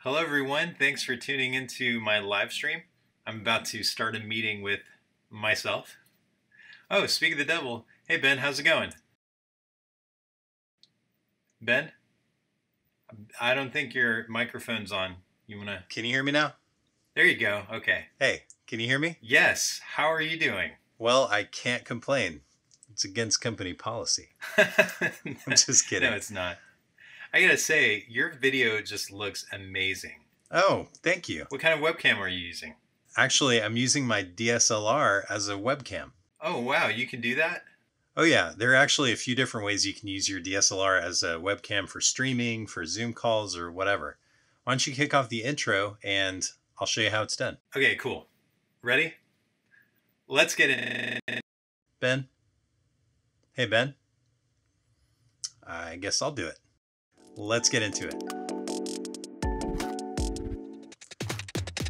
Hello, everyone. Thanks for tuning into my live stream. I'm about to start a meeting with myself. Oh, speak of the devil. Hey, Ben, how's it going? Ben? I don't think your microphone's on. You want to? Can you hear me now? There you go. Okay. Hey, can you hear me? Yes. How are you doing? Well, I can't complain. It's against company policy. I'm just kidding. No, it's not. I gotta say, your video just looks amazing. Oh, thank you. What kind of webcam are you using? Actually, I'm using my DSLR as a webcam. Oh, wow. You can do that? Oh, yeah. There are actually a few different ways you can use your DSLR as a webcam for streaming, for Zoom calls, or whatever. Why don't you kick off the intro and I'll show you how it's done. Okay, cool. Ready? Let's get in. Ben? Hey, Ben? I guess I'll do it. Let's get into it.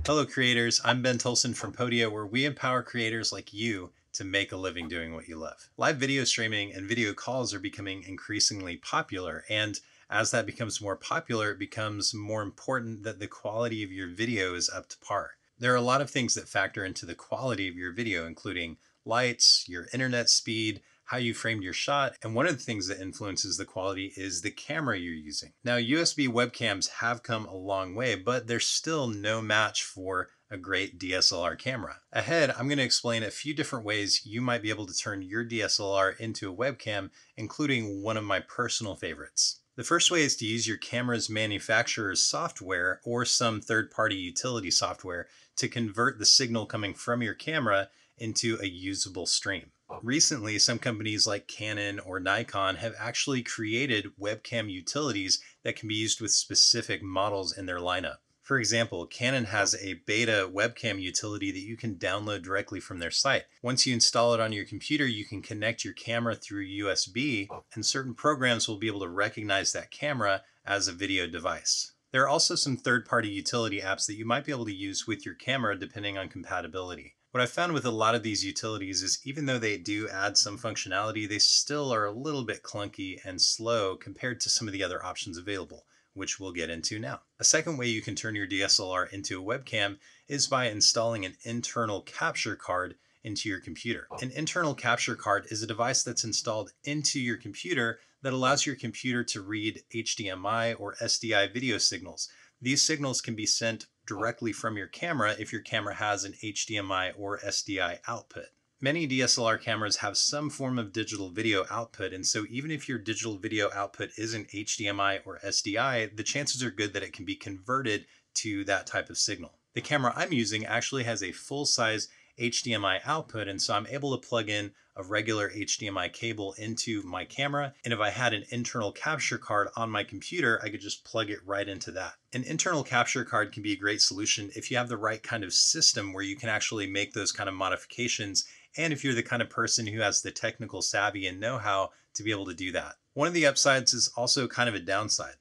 Hello, creators. I'm Ben Toalson from Podia, where we empower creators like you to make a living doing what you love. Live video streaming and video calls are becoming increasingly popular, and as that becomes more popular, it becomes more important that the quality of your video is up to par. There are a lot of things that factor into the quality of your video, including lights, your internet speed, how you framed your shot, and one of the things that influences the quality is the camera you're using. Now, USB webcams have come a long way, but they're still no match for a great DSLR camera. Ahead, I'm going to explain a few different ways you might be able to turn your DSLR into a webcam, including one of my personal favorites. The first way is to use your camera's manufacturer's software or some third party utility software to convert the signal coming from your camera into a usable stream. Recently, some companies like Canon or Nikon have actually created webcam utilities that can be used with specific models in their lineup. For example, Canon has a beta webcam utility that you can download directly from their site. Once you install it on your computer, you can connect your camera through USB, and certain programs will be able to recognize that camera as a video device. There are also some third party utility apps that you might be able to use with your camera depending on compatibility. What I've found with a lot of these utilities is even though they do add some functionality, they still are a little bit clunky and slow compared to some of the other options available, which we'll get into now. A second way you can turn your DSLR into a webcam is by installing an internal capture card into your computer. Oh. An internal capture card is a device that's installed into your computer that allows your computer to read HDMI or SDI video signals. These signals can be sent Oh. directly from your camera if your camera has an HDMI or SDI output. Many DSLR cameras have some form of digital video output, and so even if your digital video output isn't HDMI or SDI, the chances are good that it can be converted to that type of signal. The camera I'm using actually has a full size HDMI output, and so I'm able to plug in a regular HDMI cable into my camera. And if I had an internal capture card on my computer, I could just plug it right into that. An internal capture card can be a great solution if you have the right kind of system where you can actually make those kind of modifications. And if you're the kind of person who has the technical savvy and know how to be able to do that. One of the upsides is also kind of a downside.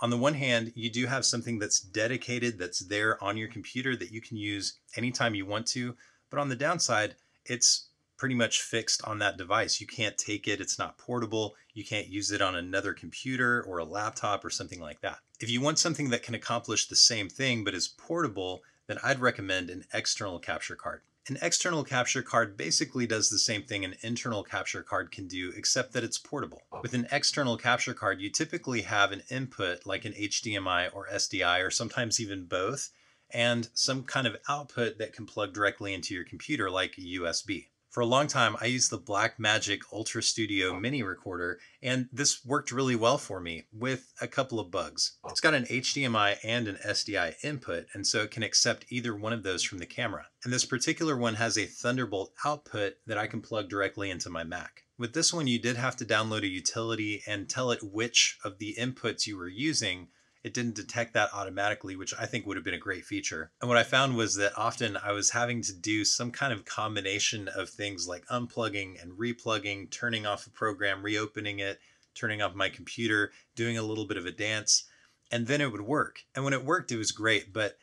On the one hand, you do have something that's dedicated, that's there on your computer that you can use anytime you want to. But on the downside, it's pretty much fixed on that device. You can't take it, it's not portable. You can't use it on another computer or a laptop or something like that. If you want something that can accomplish the same thing but is portable, then I'd recommend an external capture card. An external capture card basically does the same thing an internal capture card can do, except that it's portable. Oh. With an external capture card, you typically have an input like an HDMI or SDI, or sometimes even both, and some kind of output that can plug directly into your computer like USB. For a long time, I used the Blackmagic Ultra Studio mini recorder, and this worked really well for me with a couple of bugs. It's got an HDMI and an SDI input, and so it can accept either one of those from the camera. And this particular one has a Thunderbolt output that I can plug directly into my Mac. With this one, you did have to download a utility and tell it which of the inputs you were using it didn't detect that automatically, which I think would have been a great feature. And what I found was that often I was having to do some kind of combination of things like unplugging and replugging, turning off a program, reopening it, turning off my computer, doing a little bit of a dance, and then it would work. And when it worked, it was great. But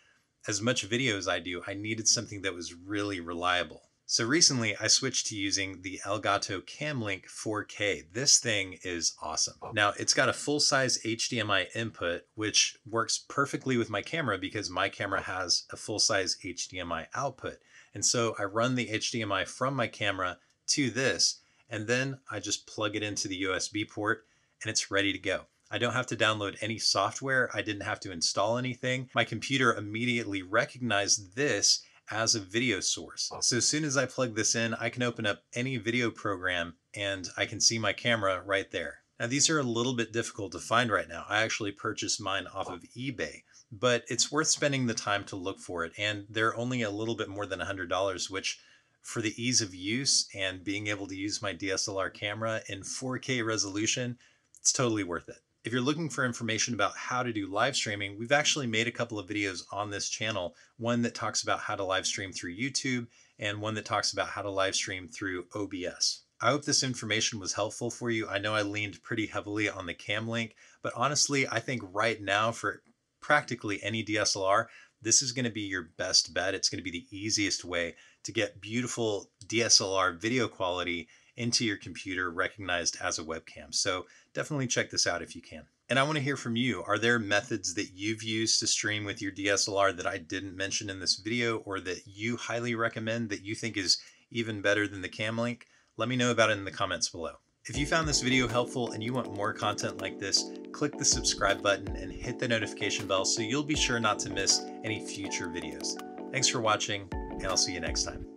as much video as I do, I needed something that was really reliable. So recently I switched to using the Elgato Camlink 4K. This thing is awesome. Oh. Now it's got a full-size HDMI input, which works perfectly with my camera because my camera oh. has a full-size HDMI output. And so I run the HDMI from my camera to this, and then I just plug it into the USB port and it's ready to go. I don't have to download any software. I didn't have to install anything. My computer immediately recognized this as a video source. So as soon as I plug this in, I can open up any video program and I can see my camera right there. Now these are a little bit difficult to find right now. I actually purchased mine off of eBay, but it's worth spending the time to look for it. And they're only a little bit more than $100, which for the ease of use and being able to use my DSLR camera in 4K resolution, it's totally worth it. If you're looking for information about how to do live streaming, we've actually made a couple of videos on this channel. One that talks about how to live stream through YouTube and one that talks about how to live stream through OBS. I hope this information was helpful for you. I know I leaned pretty heavily on the Camlink, but honestly, I think right now for practically any DSLR, this is going to be your best bet. It's going to be the easiest way to get beautiful DSLR video quality into your computer recognized as a webcam. So definitely check this out if you can. And I want to hear from you. Are there methods that you've used to stream with your DSLR that I didn't mention in this video or that you highly recommend that you think is even better than the Camlink? Let me know about it in the comments below. If you found this video helpful and you want more content like this, click the subscribe button and hit the notification bell so you'll be sure not to miss any future videos. Thanks for watching, and I'll see you next time.